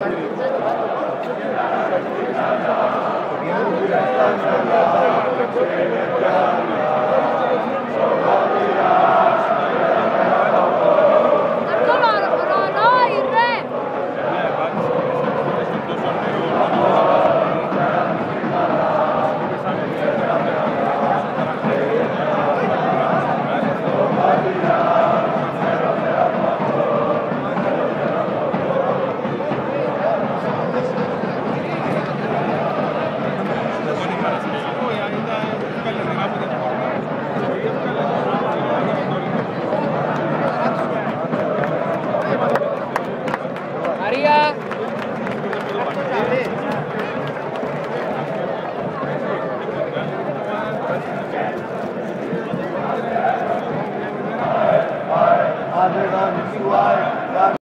Thank you. Maria. Other than you